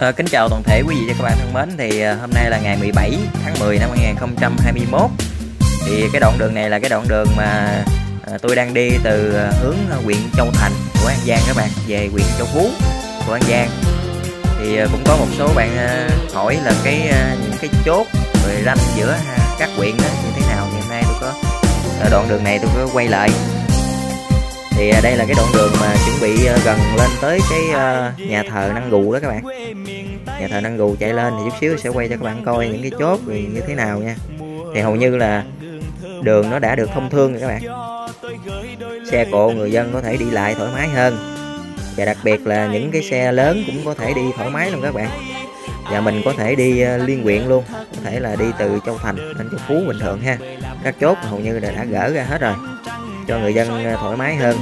À, kính chào toàn thể quý vị và các bạn thân mến. Thì ờ, hôm nay là ngày 17 tháng 10 năm 2021 thì cái đoạn đường này là cái đoạn đường mà ờ, tôi đang đi từ hướng huyện Châu Thành của An Giang các bạn về huyện Châu Phú của An Giang. Thì cũng có một số bạn hỏi là cái những cái chốt rồi ranh giữa các huyện đó như thế nào. Thì hôm nay tôi có đoạn đường này tôi có quay lại thì à, đây là cái đoạn đường mà chuẩn bị à, gần lên tới cái à, nhà thờ Năng Gù đó các bạn. Nhà thờ Năng Gù chạy lên thì chút xíu sẽ quay cho các bạn coi những cái chốt rồi như thế nào nha. Thì hầu như là đường nó đã được thông thương rồi các bạn. Xe cộ người dân có thể đi lại thoải mái hơn. Và đặc biệt là những cái xe lớn cũng có thể đi thoải mái luôn các bạn. Và mình có thể đi liên huyện luôn. Có thể là đi từ Châu Thành lên Châu Phú bình thường ha. Các chốt hầu như là đã gỡ ra hết rồi cho người dân à, thoải mái hơn.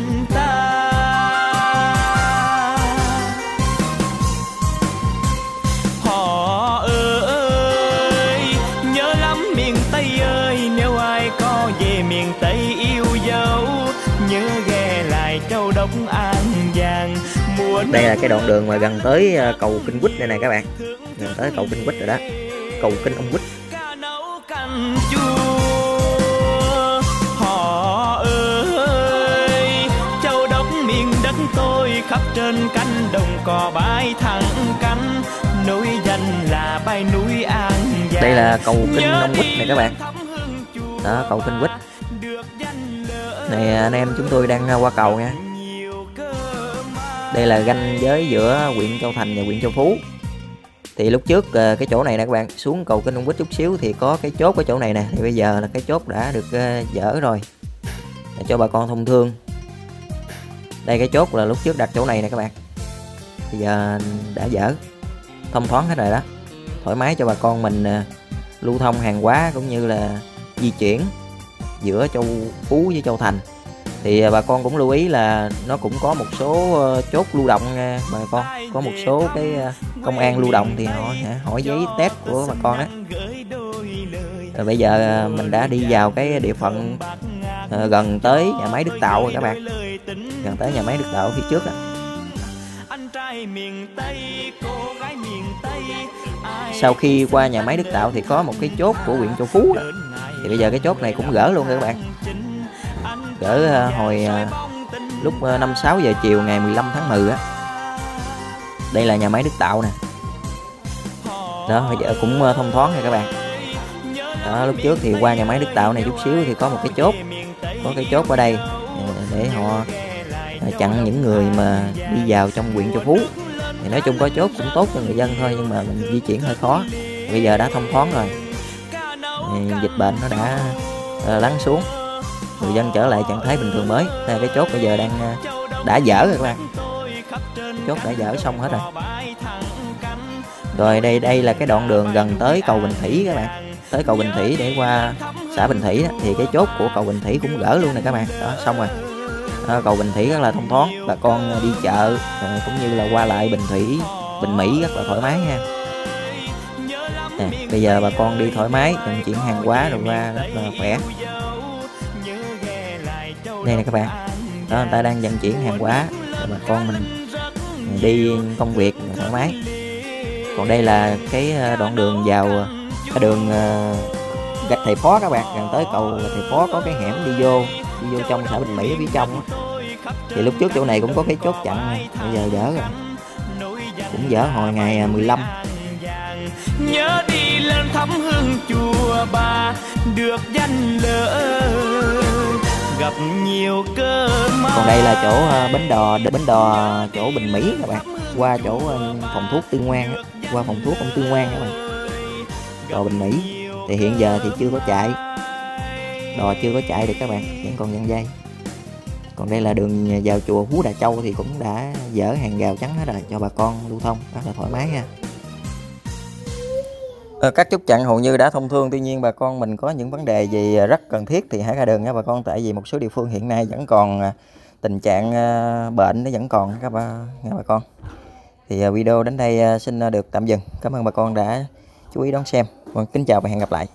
đây là cái đoạn đường mà gần tới à, cầu Kinh Quýt đây này các bạn. gần tới cầu Kinh Quýt rồi đó. Cầu Kinh ông Quýt trên cánh đồng cỏ bãi thẳng cánh. Núi danh là bay núi an giang. Đây là cầu Kinh Nhớ ông Quýt này các bạn. đó cầu Kinh Quýt. này anh em chúng tôi đang à, qua cầu nha. Đây là ranh giới giữa huyện Châu Thành và huyện Châu Phú. Thì lúc trước à, cái chỗ này nè các bạn xuống cầu Kinh Ông Quýt chút xíu thì có cái chốt ở chỗ này nè. Thì bây giờ là cái chốt đã được à, dỡ rồi. Để cho bà con thông thương đây cái chốt là lúc trước đặt chỗ này nè các bạn. Bây giờ đã dỡ thông thoáng hết rồi đó. Thoải mái cho bà con mình à, lưu thông hàng hóa cũng như là di chuyển giữa Châu Phú với Châu Thành. Thì à, bà con cũng lưu ý là nó cũng có một số ờ, chốt lưu động nha bà con. Có một số cái công an lưu động thì họ hỏi giấy test của bà con đó rồi bây giờ mình đã đi vào cái địa phận ờ, gần tới nhà máy Đức Tạo rồi các bạn gần tới nhà máy Đức Tạo ở phía trước đó. anh trai miền tây cô gái miền tây sau khi qua nhà máy Đức Tạo thì có một cái chốt của huyện Châu Phú đó. thì bây giờ cái chốt này cũng gỡ luôn rồi các bạn. Gỡ ờ, hồi ờ, lúc ờ, 5 6 giờ chiều ngày 15 tháng 10 á. Đây là nhà máy Đức Tạo nè. Đó bây giờ cũng ờ, thông thoáng nha các bạn. Đó lúc trước thì qua nhà máy Đức Tạo này chút xíu thì có một cái chốt. Có cái chốt ở đây. ờ, để họ à, chặn những người mà đi vào trong huyện Châu Phú. Thì nói chung có chốt cũng tốt cho người dân thôi, nhưng mà mình di chuyển hơi khó. Bây giờ đã thông thoáng rồi. Thì dịch bệnh nó đã à, lắng xuống. Người dân trở lại trạng thái bình thường mới. Đây cái chốt bây giờ đang à, đã dỡ rồi các bạn. Chốt đã dỡ xong hết rồi. Rồi đây đây là cái đoạn đường gần tới cầu Bình Thủy các bạn. Tới cầu Bình Thủy để qua xã Bình Thủy đó. thì cái chốt của cầu Bình Thủy cũng gỡ luôn nè các bạn. Đó, xong rồi à, cầu Bình Thủy rất là thông thoáng. Bà con đi chợ à, cũng như là qua lại Bình Thủy Bình Mỹ rất là thoải mái nha. Nè, bây giờ bà con đi thoải mái vận chuyển hàng hóa rồi qua rất là khỏe. Đây nè các bạn. Đó người ta đang vận chuyển hàng hóa rồi bà con mình đi công việc thoải mái. Còn đây là cái ờ, đoạn đường vào cái đường gạch thầy phó các bạn. Gần tới cầu thầy phó có cái hẻm đi vô đi vô trong xã bình mỹ ở phía trong á. thì lúc trước chỗ này cũng có cái chốt chặn này. bây giờ dỡ rồi. Cũng dỡ hồi ngày 15 nhớ đi lên thăm hương chùa bà được danh lợi gặp nhiều cơ còn đây là chỗ ờ, bến đò bến đò chỗ bình mỹ các bạn. Qua chỗ phòng thuốc tư ngoan qua phòng thuốc ông tư ngoan các bạn. Đò bình mỹ. Thì hiện giờ thì chưa có chạy đò chưa có chạy được các bạn vẫn còn dăng dây. Còn đây là đường vào chùa Phú Đà Châu thì cũng đã dỡ hàng rào chắn hết rồi cho bà con lưu thông rất là thoải mái ha. Ờ, các chốt chặn hầu như đã thông thương tuy nhiên bà con mình có những vấn đề gì rất cần thiết thì hãy ra đường nha bà con tại vì một số địa phương hiện nay vẫn còn à, tình trạng à, bệnh nó vẫn còn các bà, nha bà con. Thì à, video đến đây xin được tạm dừng. Cảm ơn bà con đã chú ý đón xem. Vâng, kính chào và hẹn gặp lại.